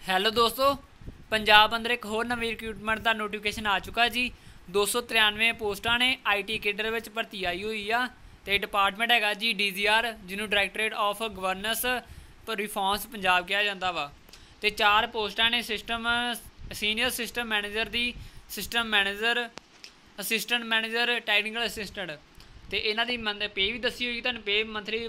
Hello ਦੋਸਤੋ, ਪੰਜਾਬ ਅੰਦਰ ਇੱਕ ਹੋਰ ਨਵੀਂ ਰਿਕਰੂਟਮੈਂਟ ਦਾ ਨੋਟੀਫਿਕੇਸ਼ਨ ਆ ਚੁੱਕਾ ਜੀ। 293 ਪੋਸਟਾਂ ਨੇ ਆਈਟੀ ਕੇਡਰ ਵਿੱਚ ਭਰਤੀ ਆਈ ਹੋਈ ਆ ਤੇ ਡਿਪਾਰਟਮੈਂਟ ਹੈਗਾ ਜੀ ਡੀਜ਼ੀਆਰ ਜਿਹਨੂੰ directorate of governance reforms Punjab ਕਿਹਾ ਜਾਂਦਾ ਵਾ। ਤੇ ਚਾਰ ਪੋਸਟਾਂ ਨੇ ਸਿਸਟਮ ਸੀਨੀਅਰ ਸਿਸਟਮ ਮੈਨੇਜਰ ਦੀ system manager assistant manager technical assistant ਤੇ ਇਹਨਾਂ ਦੀ ਮੰਥ ਪੇ ਵੀ ਦੱਸੀ ਹੋਈ, ਤੁਹਾਨੂੰ ਪੇ ਮੰਥਲੀ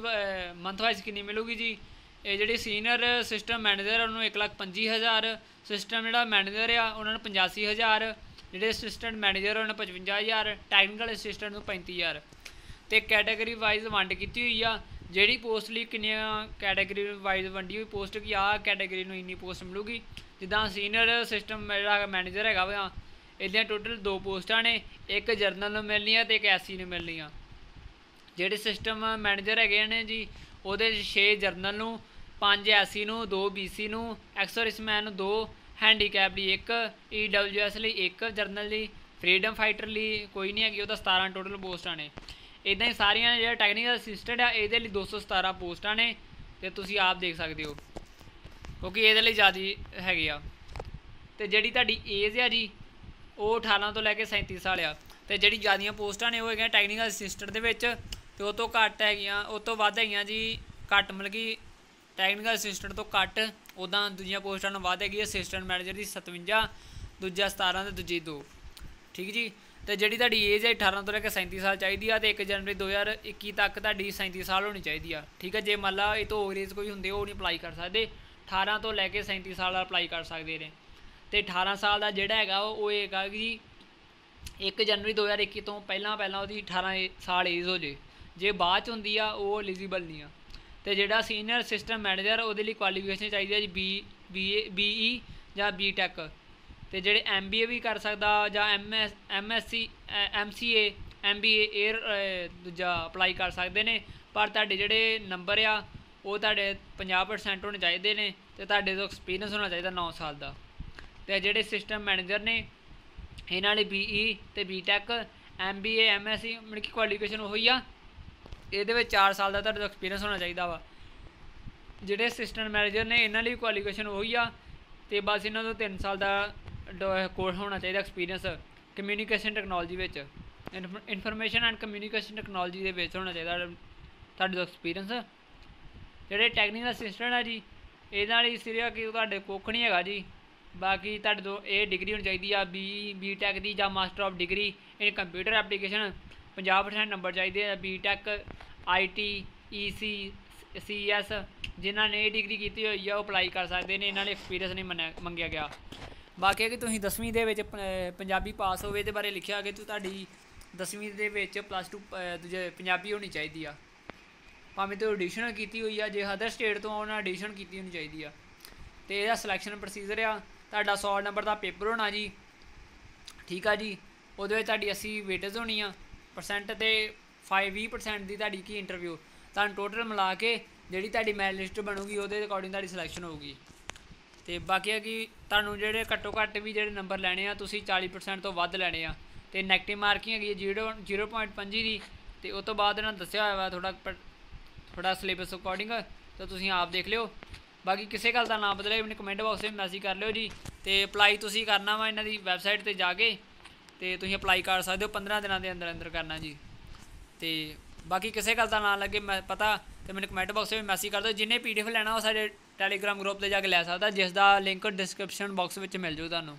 ਮੰਥ ਵਾਈਜ਼ ਕਿੰਨੀ ਮਿਲੂਗੀ ਜੀ? ਇਹ ਜਿਹੜੀ ਸੀਨੀਅਰ ਸਿਸਟਮ ਮੈਨੇਜਰ ਉਹਨੂੰ 125000 ਸਿਸਟਮ ਜਿਹੜਾ ਮੈਨੇਜਰ ਆ, ਉਹਨਾਂ ਨੂੰ 85000 ਜਿਹੜੇ ਅਸਿਸਟੈਂਟ ਮੈਨੇਜਰ ਉਹਨਾਂ ਨੂੰ 55000 ਟੈਕਨੀਕਲ ਅਸਿਸਟੈਂਟ ਨੂੰ 35000 ਤੇ ਕੈਟਾਗਰੀ ਵਾਈਜ਼ ਵੰਡ ਕੀਤੀ ਹੋਈ ਆ, ਜਿਹੜੀ ਪੋਸਟ ਲਈ ਕਿੰਨੀਆਂ ਕੈਟਾਗਰੀ ਵਾਈਜ਼ ਵੰਡੀ ਹੋਈ ਪੋਸਟ ਕਿ ਆ ਕੈਟਾਗਰੀ ਨੂੰ ਇੰਨੀ ਪੋਸਟ ਮਿਲੂਗੀ। ਜਿੱਦਾਂ ਸੀਨੀਅਰ ਸਿਸਟਮ ਜਿਹੜਾ ਮੈਨੇਜਰ ਹੈਗਾ ਵਾ, ਇਹਦੀਆਂ ਟੋਟਲ ਦੋ ਪੋਸਟਾਂ ਨੇ, ਇੱਕ ਜਰਨਲ ਨੂੰ ਮਿਲਣੀ ਆ ਤੇ ਇੱਕ ਐਸਸੀ ਨੂੰ ਮਿਲਣੀ ਆ। ਜਿਹੜੇ ਸਿਸਟਮ ਮੈਨੇਜਰ ਹੈਗੇ ਨੇ ਜੀ, ਉਹਦੇ 6 ਜਰਨਲ ਨੂੰ 5 ਐਸਸੀ ਨੂੰ 2 ਬੀਸੀ ਨੂੰ ਐਕਸਰਸਮੈਨ ਨੂੰ 2 ਹੈਂਡੀਕੈਪ ਲਈ 1 ਈਡਬਲਯੂਐਸ ਲਈ 1 ਜਰਨਲ ਲਈ ਫਰੀडम ਫਾਈਟਰ ਲਈ ਕੋਈ ਨਹੀਂ ਹੈਗੀ, ਉਹਦਾ 17 ਟੋਟਲ ਪੋਸਟਾਂ ਨੇ। ਇਦਾਂ ਹੀ ਸਾਰੀਆਂ ਜਿਹੜਾ ਟੈਕਨੀਕਲ ਅਸਿਸਟੈਂਟ ਆ, ਇਹਦੇ ਲਈ 217 ਪੋਸਟਾਂ ਨੇ ਤੇ ਤੁਸੀਂ ਆਪ ਦੇਖ ਸਕਦੇ ਹੋ। ਕਿਉਂਕਿ ਇਹਦੇ ਲਈ ਜ਼ਿਆਦਾ ਹੈਗੇ ਆ। ਤੇ ਜਿਹੜੀ ਤੁਹਾਡੀ ਏਜ ਆ ਜੀ, ਉਹ 18 ਤੋਂ ਲੈ ਕੇ 37 ਸਾਲ ਆ। ਤੇ ਜਿਹੜੀ ਜ਼ਿਆਦੀਆਂ ਪੋਸਟਾਂ ਨੇ, ਉਹ ਹੈਗੀਆਂ ਟੈਕਨੀਕਲ ਅਸਿਸਟੈਂਟ ਦੇ ਵਿੱਚ, ਤੇ ਉਹ ਤੋਂ ਘੱਟ ਹੈਗੀਆਂ, ਉਹ ਤੋਂ ਵੱਧ ਹੈਗੀਆਂ ਜੀ, ਘੱਟ ਮਤਲਬ ਕਿ ਟੈਕਨੀਕਲ ਅਸਿਸਟੈਂਟ ਤੋਂ ਘੱਟ ਉਦਾਂ ਦੂਜੀਆਂ ਪੋਸਟਾਂ ਨੂੰ ਵੱਧ ਹੈਗੀ ਅਸਿਸਟੈਂਟ ਮੈਨੇਜਰ ਦੀ 57 ਦੂਜਾ 17 ਤੇ ਦੂਜੀ 2 ਠੀਕ ਜੀ? ਤੇ ਜਿਹੜੀ ਤੁਹਾਡੀ ਏਜ ਹੈ 18 ਤੋਂ ਲੈ ਕੇ 37 ਸਾਲ ਚਾਹੀਦੀ ਆ ਤੇ 1 ਜਨਵਰੀ 2021 ਤੱਕ ਤੁਹਾਡੀ 37 ਸਾਲ ਹੋਣੀ ਚਾਹੀਦੀ ਆ। ਠੀਕ ਹੈ ਜੇ ਮੰਨ ਲਾ ਇਹ ਤੋਂ ਓਵਰ ਕੋਈ ਹੁੰਦੇ, ਉਹ ਨਹੀਂ ਅਪਲਾਈ ਕਰ ਸਕਦੇ। 18 ਤੋਂ ਲੈ ਕੇ 37 ਸਾਲ ਦਾ ਅਪਲਾਈ ਕਰ ਸਕਦੇ ਨੇ। ਤੇ 18 ਸਾਲ ਦਾ ਜਿਹੜਾ ਹੈਗਾ ਉਹ ਹੈਗਾ ਜੀ 1 ਜਨਵਰੀ 2021 ਤੋਂ ਪਹਿਲਾਂ ਪਹਿਲਾਂ ਉਹਦੀ 18 ਸਾਲ ਏਜ ਹੋ ਜੇ। ਜੇ ਬਾਅਦ ਚ ਹੁੰਦੀ ਆ, ਉਹ ਐਲੀਜੀਬਲ ਨਹੀਂ ਆ। ਤੇ ਜਿਹੜਾ ਸੀਨੀਅਰ ਸਿਸਟਮ ਮੈਨੇਜਰ ਉਹਦੇ ਲਈ ਕੁਆਲੀਫਿਕੇਸ਼ਨ ਚਾਹੀਦੀ ਹੈ ਜੀ ਬੀ ਬੀਏ ਬੀਈ ਜਾਂ ਬੀ ਟੈਕ ਤੇ ਜਿਹੜੇ ਐਮਬੀਏ ਵੀ ਕਰ ਸਕਦਾ ਜਾਂ ਐਮਐਸ ਐਮਐਸਸੀ ਐਮਸੀਏ ਐਮਬੀਏ 에ਅਰ ਦੂਜਾ ਅਪਲਾਈ ਕਰ ਸਕਦੇ ਨੇ। ਪਰ ਤੁਹਾਡੇ ਜਿਹੜੇ ਨੰਬਰ ਆ, ਉਹ ਤੁਹਾਡੇ 50% ਹੋਣੇ ਚਾਹੀਦੇ ਨੇ ਤੇ ਤੁਹਾਡੇ ਤੋਂ ਐਕਸਪੀਰੀਅੰਸ ਹੋਣਾ ਚਾਹੀਦਾ 9 ਸਾਲ ਦਾ। ਤੇ ਜਿਹੜੇ ਸਿਸਟਮ ਮੈਨੇਜਰ ਨੇ, ਇਹਨਾਂ ਲਈ ਬੀਈ ਤੇ ਬੀਟੈਕ ਐਮਬੀਏ ਐਮਐਸਸੀ ਮਤਲਬ ਕਿ ਕੁਆਲੀਫਿਕੇਸ਼ਨ ਉਹੀ ਆ। ਇਹਦੇ ਵਿੱਚ 4 ਸਾਲ ਦਾ ਤੁਹਾਡਾ ਐਕਸਪੀਰੀਅੰਸ ਹੋਣਾ ਚਾਹੀਦਾ ਵਾ। ਜਿਹੜੇ ਅਸਿਸਟੈਂਟ ਮੈਨੇਜਰ ਨੇ, ਇਹਨਾਂ ਲਈ ਕੁਆਲੀਫਿਕੇਸ਼ਨ ਉਹੀ ਆ ਤੇ ਬਸ ਇਹਨਾਂ ਤੋਂ 3 ਸਾਲ ਦਾ ਕੋਰਸ ਹੋਣਾ ਚਾਹੀਦਾ ਐਕਸਪੀਰੀਅੰਸ ਕਮਿਊਨੀਕੇਸ਼ਨ ਟੈਕਨੋਲੋਜੀ ਵਿੱਚ। ਇਨਫੋਰਮੇਸ਼ਨ ਐਂਡ ਕਮਿਊਨੀਕੇਸ਼ਨ ਟੈਕਨੋਲੋਜੀ ਦੇ ਵਿੱਚ ਹੋਣਾ ਚਾਹੀਦਾ ਤੁਹਾਡੇ ਦਾ ਐਕਸਪੀਰੀਅੰਸ ਜਿਹੜੇ ਟੈਕਨੀਕਲ ਅਸਿਸਟੈਂਟ ਆ ਜੀ, ਇਹਨਾਂ ਲਈ ਸਿਰਫ ਕਿ ਤੁਹਾਡੇ ਕੁੱਖ ਨਹੀਂ ਹੈਗਾ ਜੀ। ਬਾਕੀ ਤੁਹਾਡੇ ਤੋਂ ਇਹ ਡਿਗਰੀ ਹੋਣੀ ਚਾਹੀਦੀ ਆ ਬੀ ਬੀ ਟੈਕ ਦੀ ਜਾਂ master of degree in computer application 50% number ਚਾਹੀਦੇ ਆ ਬੀਟੈਕ ਆਈਟੀ ਈਸੀ ਸੀਐਸ ਜਿਨ੍ਹਾਂ ਨੇ ਇਹ ਡਿਗਰੀ ਕੀਤੀ ਹੋਈ ਆ, ਉਹ ਅਪਲਾਈ ਕਰ ਸਕਦੇ ਨੇ, ਇਹਨਾਂ ਲਈ ਐਕਸਪੀਰੀਅੰਸ ਨਹੀਂ ਮੰਗਿਆ ਗਿਆ। ਬਾਕੀ ਕਿ ਤੁਸੀਂ 10ਵੀਂ ਦੇ ਵਿੱਚ ਪੰਜਾਬੀ ਪਾਸ ਹੋਵੇ ਦੇ ਬਾਰੇ ਲਿਖਿਆ ਕਿ ਤੂੰ ਤੁਹਾਡੀ 10ਵੀਂ ਦੇ ਵਿੱਚ ਪਲੱਸ 2 ਦੂਜੇ ਪੰਜਾਬੀ ਹੋਣੀ ਚਾਹੀਦੀ ਆ। ਭਾਵੇਂ ਤੂੰ ਐਡੀਸ਼ਨਲ ਕੀਤੀ ਹੋਈ ਆ, ਜੇ ਅਦਰ ਸਟੇਟ ਤੋਂ ਉਹਨਾਂ ਐਡੀਸ਼ਨ ਕੀਤੀ ਹੋਣੀ ਚਾਹੀਦੀ ਆ। ਤੇ ਇਹਦਾ ਸਿਲੈਕਸ਼ਨ ਪ੍ਰੋਸੀਜਰ ਆ, ਤੁਹਾਡਾ 100 ਨੰਬਰ ਦਾ ਪੇਪਰ ਹੋਣਾ ਜੀ। ਠੀਕ ਆ ਜੀ। ਉਹਦੇ ਵਿੱਚ ਤੁਹਾਡੀ 80 ਵੇਟੇਜ ਹੋਣੀ ਆ। ਪਰਸੈਂਟ ਤੇ 5 20% ਦੀ ਤੁਹਾਡੀ ਕੀ ਇੰਟਰਵਿਊ ਤੁਹਾਨੂੰ ਟੋਟਲ ਮਿਲਾ ਕੇ ਜਿਹੜੀ ਤੁਹਾਡੀ ਮੈਰਿਟ ਲਿਸਟ ਬਣੂਗੀ, ਉਹਦੇ ਅਕੋਰਡਿੰਗ ਤੁਹਾਡੀ ਸਿਲੈਕਸ਼ਨ ਹੋਊਗੀ। ਤੇ ਬਾਕੀ ਹੈ ਕਿ ਤੁਹਾਨੂੰ ਜਿਹੜੇ ਘੱਟੋ ਘੱਟ ਵੀ ਜਿਹੜੇ ਨੰਬਰ ਲੈਣੇ ਆ, ਤੁਸੀਂ 40% ਤੋਂ ਵੱਧ ਲੈਣੇ ਆ। ਤੇ 네ਗੇਟਿਵ ਮਾਰਕਿੰਗ ਹੈਗੀ 0 0.5 ਦੀ। ਤੇ ਉਸ ਤੋਂ ਬਾਅਦ ਇਹਨਾਂ ਦੱਸਿਆ ਹੋਇਆ ਵਾ ਥੋੜਾ ਥੋੜਾ ਸਿਲੇਬਸ ਅਕੋਰਡਿੰਗ ਤਾਂ ਤੁਸੀਂ ਆਪ ਦੇਖ ਲਿਓ। ਬਾਕੀ ਕਿਸੇ ਗੱਲ ਦਾ ਨਾਮ ਬਦਲੇ, ਮੈਨੂੰ ਕਮੈਂਟ ਬਾਕਸ ਵਿੱਚ ਮੈਸੇਜ ਕਰ ਲਿਓ ਜੀ। ਤੇ ਅਪਲਾਈ ਤੁਸੀਂ ਕਰਨਾ ਵਾ ਇਹਨਾਂ ਦੀ ਵੈਬਸਾਈਟ ਤੇ ਜਾ ਕੇ। ਤੇ ਤੁਸੀਂ ਅਪਲਾਈ ਕਰ ਸਕਦੇ ਹੋ 15 ਦਿਨਾਂ ਦੇ ਅੰਦਰ ਅੰਦਰ ਕਰਨਾ ਜੀ। ਤੇ ਬਾਕੀ ਕਿਸੇ ਗੱਲ ਦਾ ਨਾਂ ਲੱਗੇ, ਮੈਂ ਪਤਾ, ਤੇ ਮੈਨੂੰ ਕਮੈਂਟ ਬਾਕਸ ਵਿੱਚ ਮੈਸੇਜ ਕਰ ਦਿਓ। ਜਿੰਨੇ ਪੀਡੀਐਫ ਲੈਣਾ ਉਹ ਸਾਡੇ ਟੈਲੀਗ੍ਰਾਮ ਗਰੁੱਪ ਤੇ ਜਾ ਕੇ ਲੈ ਸਕਦਾ, ਜਿਸ ਦਾ ਲਿੰਕ ਡਿਸਕ੍ਰਿਪਸ਼ਨ ਬਾਕਸ ਵਿੱਚ ਮਿਲ ਜੂ ਤੁਹਾਨੂੰ।